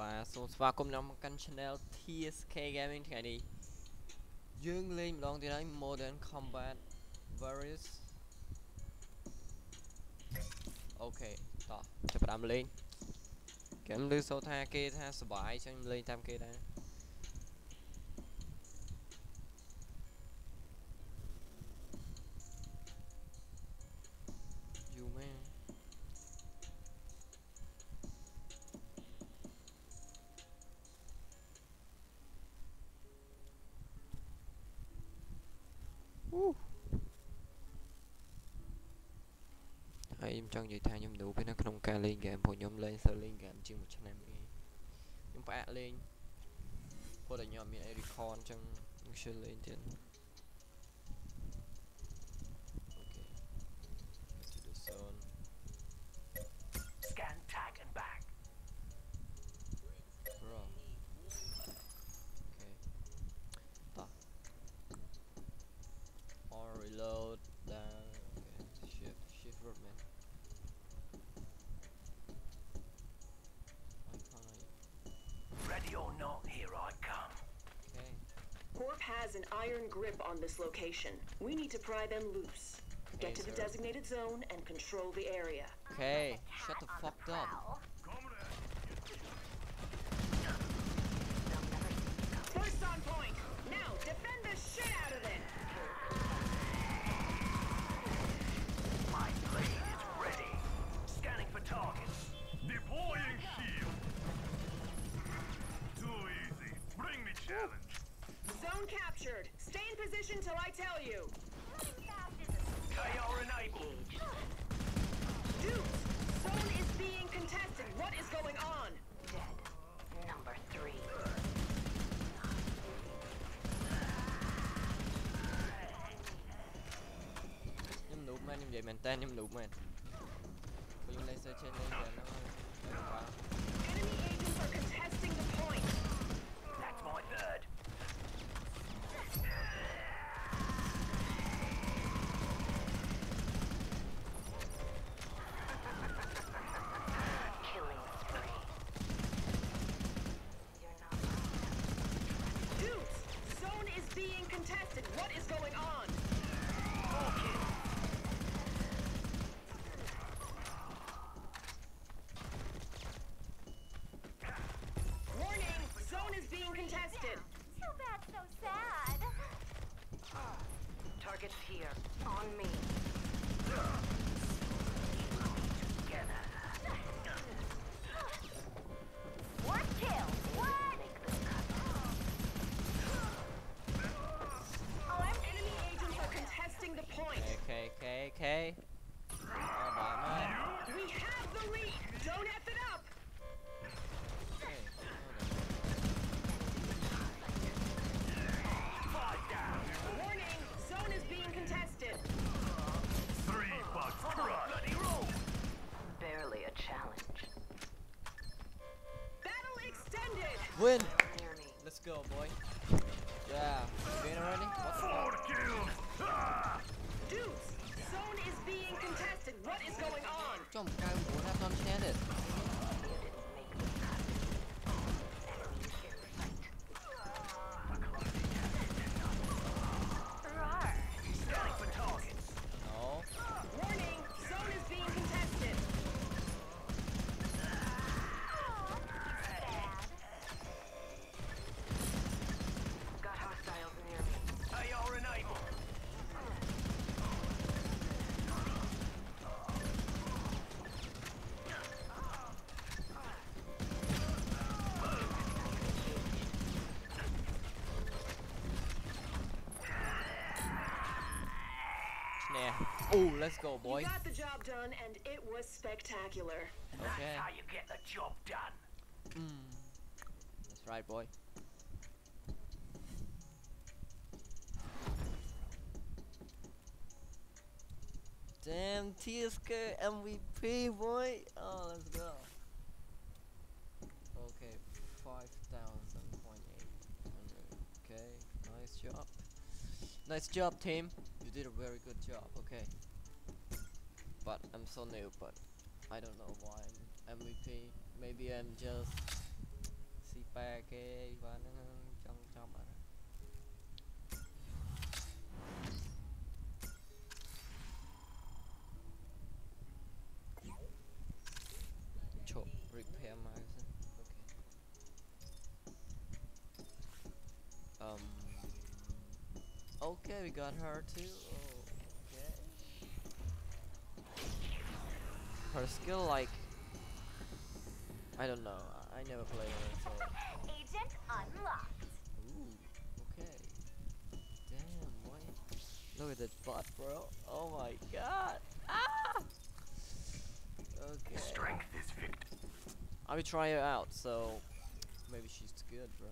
បាទសូមស្វាគមន៍ដល់មកកាន់ Channel TSK Gaming ថ្ងៃនេះយើងលេងម្ដងទៀតហើយ Modern Combat Warriors អូខេតោះចាប់ផ្ដើមលេងគេមិនឮសូរថាគេថាសុបាយអញ្ចឹងលេងតាមគេដែរ ហើយខ្ញុំចង់និយាយថាខ្ញុំនូពេលនៅក្នុងការលេងហ្គេមព្រោះខ្ញុំលេងសើលេងហ្គេមជាងមួយឆ្នាំទេខ្ញុំផ្អាកលេងព្រោះតែខ្ញុំអត់មានអី record អញ្ចឹងខ្ញុំជឿលេងទៀត has an iron grip on this location. We need to pry them loose. Get to the sir. designated zone and control the area. Okay, shut the fuck up. First on point! Now, defend the shit out of it! My blade is ready. Scanning for targets. Deploying shield. Too easy. Bring me challenge. Captured. Stay in position till I tell you. KR enabled. Dukes, zone is being contested. What is going on? Dead. Number three. Em noob man, em vậy tan, tên noob man. Bây giờ laser trên lên giờ nó... quá. Being contested. So bad, so sad. Targets here. On me. One kill. What? Oh, Enemy agents are contesting the point. Okay, okay, okay. Win! Oh, let's go, boy. You got the job done, and it was spectacular. That's how you get the job done. Hmm. That's right, boy. Damn, TSK MVP, boy. Oh, let's go. Okay, 5,000.800. Okay, nice job. Nice job, team. You did a very good job, okay but I'm so new, but I don't know why I'm MVP. Maybe I'm just sipa. Eh, Chop repair. Okay. Um. Okay, we got her too. Her skill, like, I don't know. I, I never played her, so. Agent unlocked. Ooh. Okay. Damn, boy. Look at that butt, bro. Oh my god. Ah. Okay. Strength is victim. I will try her out, so maybe she's good, bro.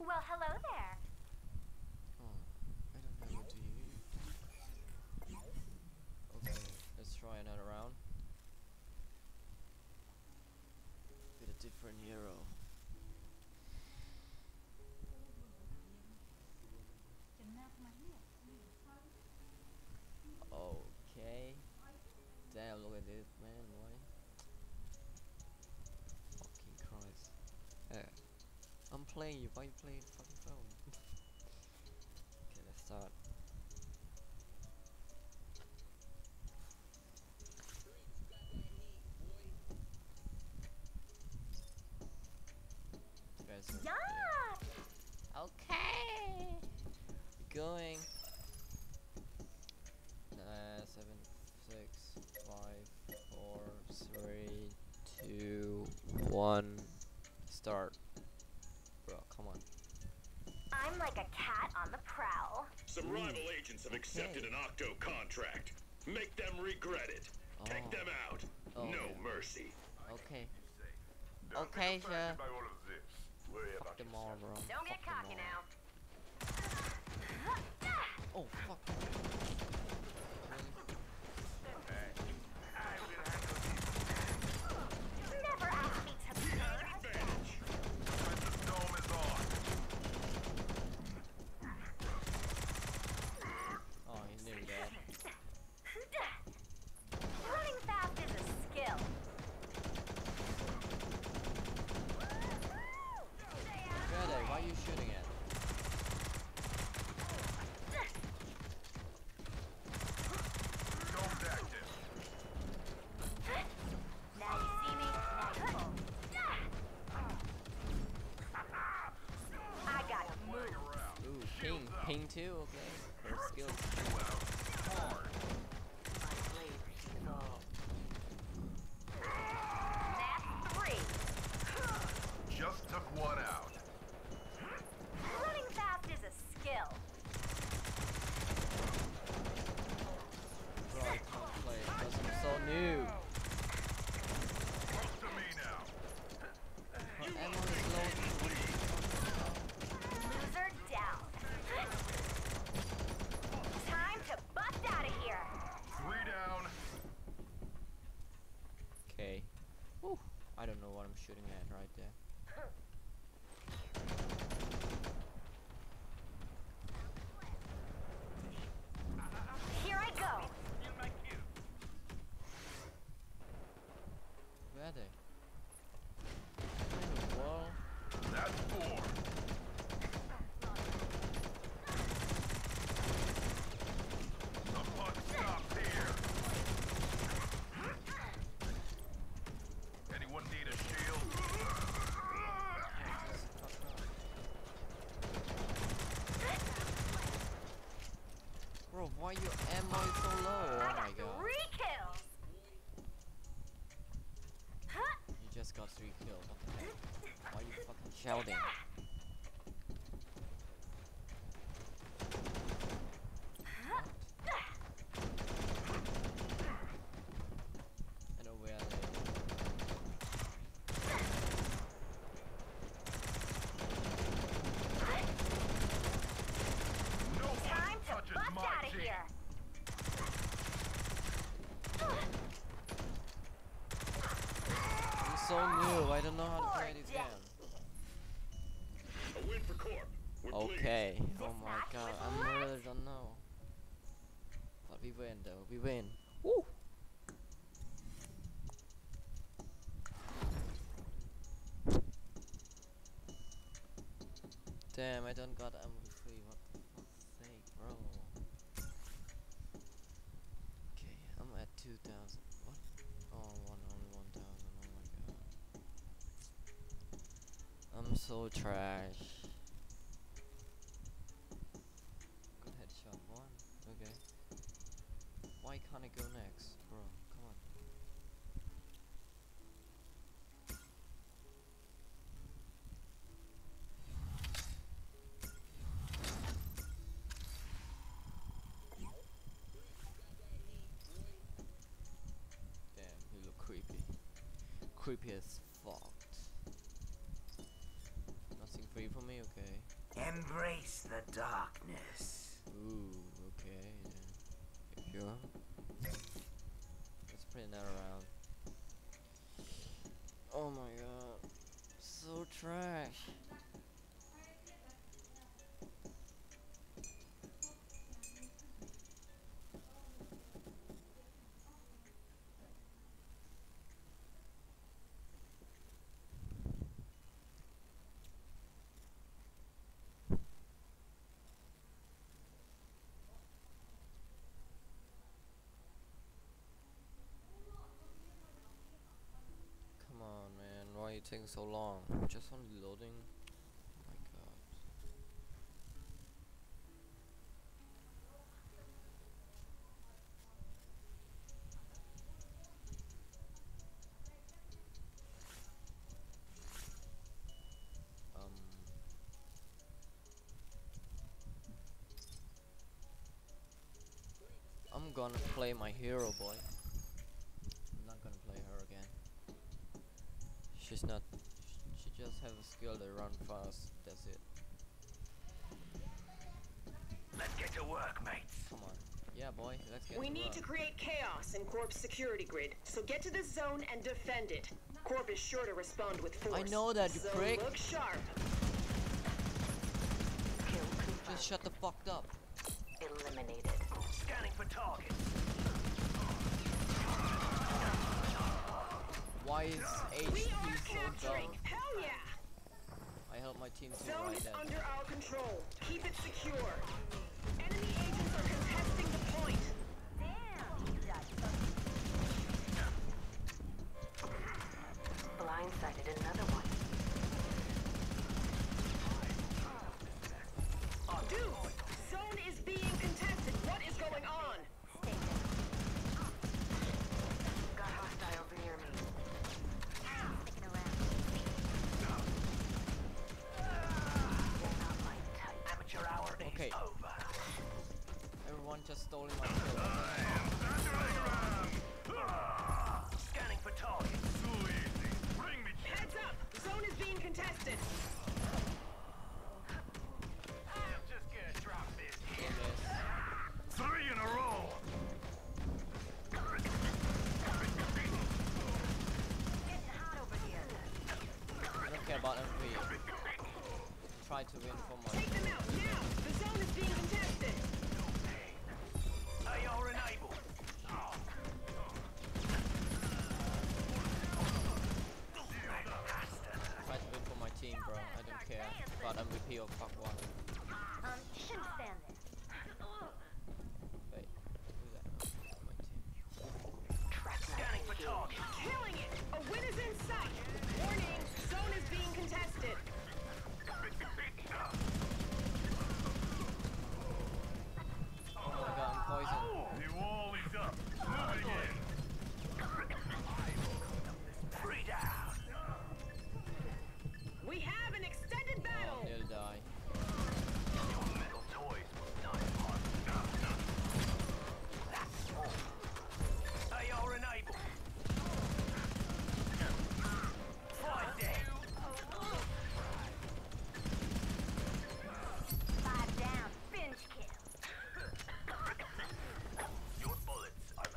Well, hello there. Oh, I don't know what to use. Okay, let's try another round. With a different hero. Okay. Damn, look at this man, boy. Fucking Christ. Yeah. I'm playing you, why you playing fucking phone? Guys Yeah. Okay. Going. Uh, seven, six, five, four, three, two, one. Start. Bro, come on. I'm like a cat on the prowl. Some rival agents have accepted Okay. an Octo contract. Make them regret it. Take Oh. them out. Oh, no okay. mercy. Okay. Okay, affected sure. by all of this. Worry Fuck them all, bro. Don't get Fuck them cocky now. Oh, fuck. Too, okay. Her skills. That's three. Just took one out. Running fast is a skill. Bro, I can't play because I'm so new. Up to me now. Her ammo is low. Loser down. Time to bust out of here. Three down. Okay. Whew. I don't know what I'm shooting at right there. new. I don't know how to play this game. Okay. Oh my god. I really don't know. But we win though. We win. Woo! Damn, I don't got um I'm so trash. Good headshot one. Okay. Why can't I go next, bro? Come on. Damn, you look creepy. As Nothing free for me, okay. Embrace the darkness. Ooh, okay. You sure? Let's print that around. Oh my god. So trash. Taking so long? Just on loading? My god. Um. I'm gonna play my hero boy. I'm not gonna play her again. She's not. She just has a skill to run fast. That's it. Let's get to work, mates. Come on. Yeah, boy. Let's get We to need work. to create chaos in Corp's security grid, so get to this zone and defend it. Corp is sure to respond with force. I know that, you so prick. look sharp. Just shut the fuck up. Eliminated. Scanning for targets. Why is HP so dumb? Hell yeah! I help my team too Zone right is under our control. Keep it secure. Okay. Everyone just stole my kill. Scanning for targets. Too easy. Bring me Heads up! Zone is being contested. Just gonna drop this. Kill three in a row. Getting hot over here. I don't care about MVP. Try to win for my. Take them out now. The zone is being contested. AR enabled. Try to win for my team, bro. I don't care about MVP or fuck what. Um, shouldn't stand there. Wait, who's that? My team. Scanning for targets.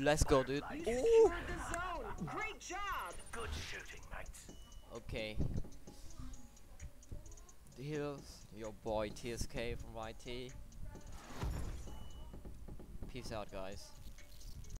Let's go, dude. Ooh. secured the zone. Great job. good shooting, mates. Okay. Here's your boy TSK from YT. Peace out, guys.